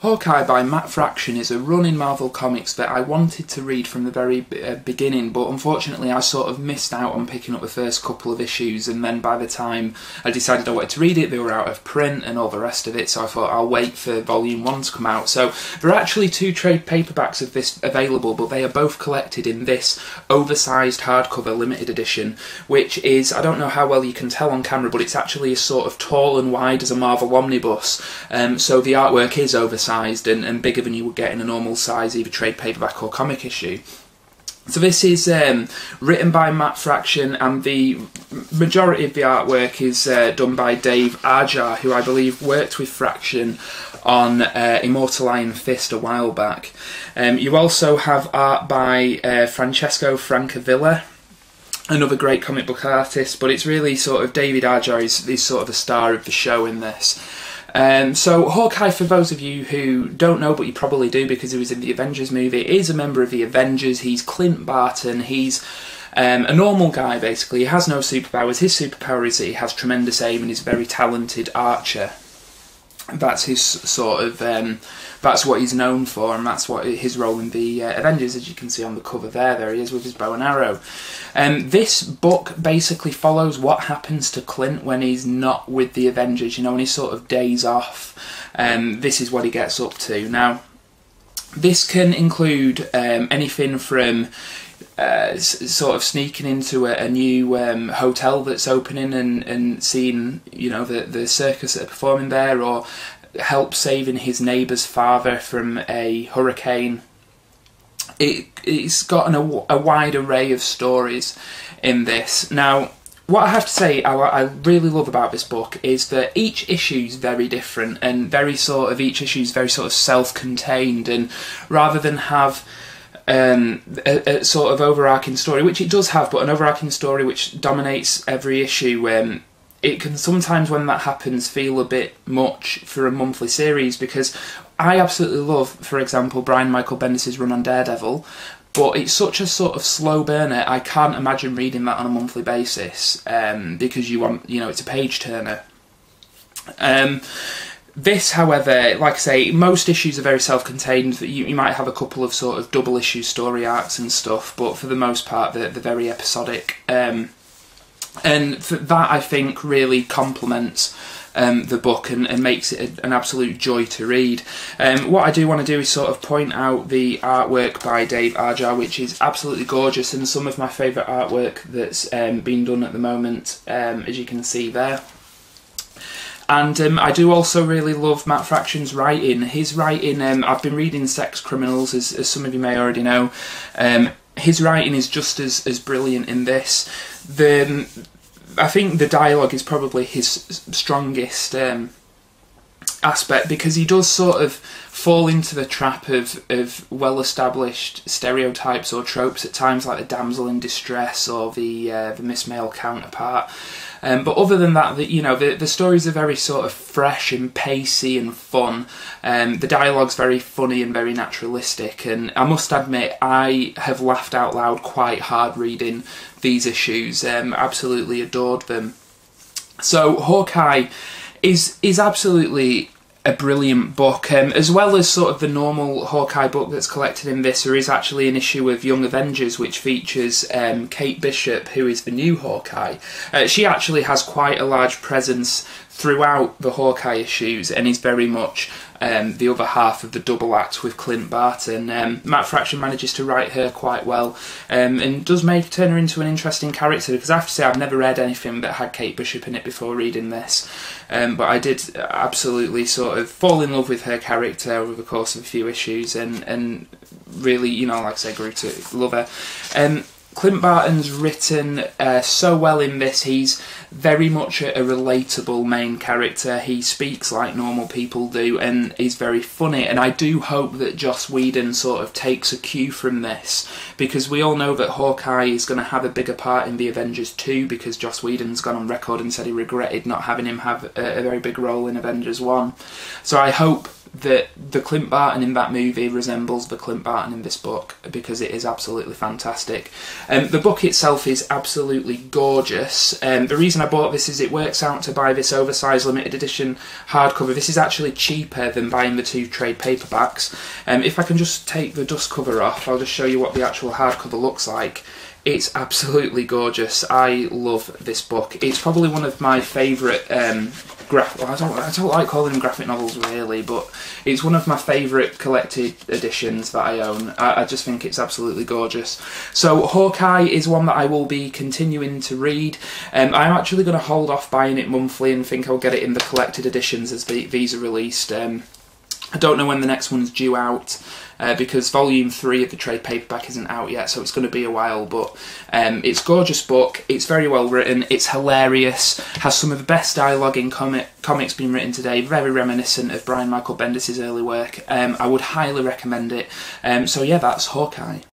Hawkeye by Matt Fraction is a run in Marvel Comics that I wanted to read from the very uh, beginning, but unfortunately I sort of missed out on picking up the first couple of issues, and then by the time I decided I wanted to read it, they were out of print and all the rest of it, so I thought I'll wait for volume one to come out. So there are actually two trade paperbacks of this available, but they are both collected in this oversized hardcover limited edition, which is, I don't know how well you can tell on camera, but it's actually as sort of tall and wide as a Marvel omnibus, um, so the artwork is oversized sized and, and bigger than you would get in a normal size, either trade paperback or comic issue. So this is um, written by Matt Fraction, and the majority of the artwork is uh, done by Dave Aja, who I believe worked with Fraction on uh, Immortal Iron Fist a while back. Um, you also have art by uh, Francesco Francavilla, another great comic book artist, but it's really sort of David Aja is, is sort of the star of the show in this. Um, so Hawkeye, for those of you who don't know, but you probably do because he was in the Avengers movie, is a member of the Avengers. He's Clint Barton. He's um, a normal guy, basically. He has no superpowers. His superpower is that he has tremendous aim and is a very talented archer that's his sort of um, that's what he's known for, and that's what his role in the uh, Avengers, as you can see on the cover there. There he is with his bow and arrow. Um, this book basically follows what happens to Clint when he's not with the Avengers. You know, when he's sort of days off. Um, this is what he gets up to now. This can include um, anything from uh, sort of sneaking into a, a new um, hotel that's opening and, and seeing you know the the circus that are performing there, or help saving his neighbour's father from a hurricane. It it's got an, a, a wide array of stories in this now what I have to say, I, I, really love about this book is that each issue is very different and very sort of each issue is very sort of self-contained, and rather than have um, a, a, sort of overarching story, which it does have, but an overarching story which dominates every issue. Um, it can sometimes, when that happens, feel a bit much for a monthly series because I absolutely love, for example, Brian Michael Bendis' run on Daredevil, but it's such a sort of slow burner. I can't imagine reading that on a monthly basis um, because you want, you know, it's a page turner. Um, this, however, like I say, most issues are very self-contained. You, you might have a couple of sort of double issue story arcs and stuff, but for the most part, they're, they're very episodic. Um, and that, I think, really complements um, the book and, and makes it a, an absolute joy to read. Um, what I do want to do is sort of point out the artwork by Dave Aja, which is absolutely gorgeous, and some of my favourite artwork that's um, been done at the moment, um, as you can see there. And um, I do also really love Matt Fraction's writing. His writing, um, I've been reading Sex Criminals, as, as some of you may already know. Um, his writing is just as, as brilliant in this. The, I think the dialogue is probably his strongest um, aspect because he does sort of fall into the trap of, of well established stereotypes or tropes at times, like the damsel in distress or the uh, the Miss Male counterpart. Um, but other than that, the, you know, the, the stories are very sort of fresh and pacey and fun. Um, the dialogue's very funny and very naturalistic. And I must admit, I have laughed out loud quite hard reading these issues. Um, absolutely adored them. So Hawkeye is is absolutely a brilliant book, um, as well as sort of the normal Hawkeye book that's collected in this. There is actually an issue of Young Avengers which features um, Kate Bishop, who is the new Hawkeye. Uh, she actually has quite a large presence throughout the Hawkeye issues and is very much um, the other half of the double act with Clint Barton. Um, Matt Fraction manages to write her quite well um, and does make turn her into an interesting character because I have to say I've never read anything that had Kate Bishop in it before reading this, um, but I did absolutely sort of fall in love with her character over the course of a few issues and, and really, you know, like I say, grew to love her. Clint Barton's written uh, so well in this. He's very much a, a, relatable main character. He speaks like normal people do, and he's very funny. And I do hope that Joss Whedon sort of takes a cue from this, because we all know that Hawkeye is going to have a bigger part in the Avengers 2, because Joss Whedon's gone on record and said he regretted not having him have a, a very big role in Avengers 1. So I hope that the Clint Barton in that movie resembles the Clint Barton in this book because it is absolutely fantastic. Um, the book itself is absolutely gorgeous. Um, the reason I bought this is it works out to buy this oversized limited edition hardcover. This is actually cheaper than buying the two trade paperbacks. Um, if I can just take the dust cover off, I'll just show you what the actual hardcover looks like. It's absolutely gorgeous. I love this book. It's probably one of my favourite um, graph. I don't. I don't like calling them graphic novels really, but it's one of my favourite collected editions that I own. I, I, just think it's absolutely gorgeous. So Hawkeye is one that I will be continuing to read. Um, I'm actually going to hold off buying it monthly and think I'll get it in the collected editions as the, these are released. Um, I don't know when the next one's due out uh, because volume three of the trade paperback isn't out yet, so it's going to be a while. But um, it's gorgeous book. It's very well written. It's hilarious. Has some of the best dialogue in comic comics being written today. Very reminiscent of Brian Michael Bendis's early work. Um, I would highly recommend it. Um, so yeah, that's Hawkeye.